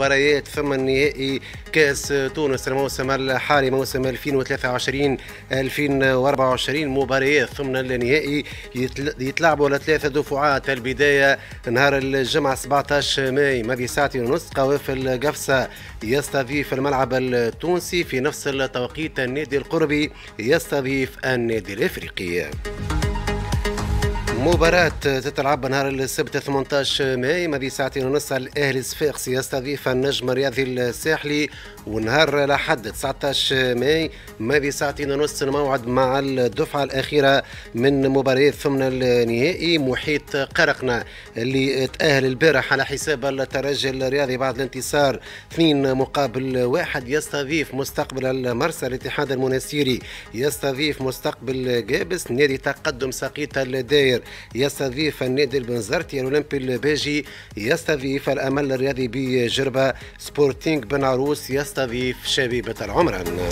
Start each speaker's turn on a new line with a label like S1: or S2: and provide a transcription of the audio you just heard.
S1: مباريات ثمن النهائي كأس تونس الموسم الحالي موسم 2023 2024 مباريات ثمن النهائي يتلعبوا على ثلاثة دفعات. البداية نهار الجمعة 17 ماي مع ساعة ونص قوافل قفصه يستضيف الملعب التونسي. في نفس التوقيت النادي القربي يستضيف النادي الإفريقي. مباراة تتلعب نهار السبت 18 ماي مع ساعتين ونص الأهلي صفاقس يستضيف النجم الرياضي الساحلي ونهار الأحد 19 ماي ما ساعتين ونص الموعد مع الدفعة الأخيرة من مباريات ثمن النهائي محيط قرقنا اللي تأهل البارح على حساب الترجي الرياضي بعد الانتصار اثنين مقابل واحد. يستضيف مستقبل المرسى الاتحاد المناسيري يستضيف مستقبل جابس نادي تقدم سقيط الداير. يستضيف النادي البنزرتي الأولمبي الباجي يستضيف الأمل الرياضي بجربة سبورتينغ بن عروس يستضيف شبيبة العمران.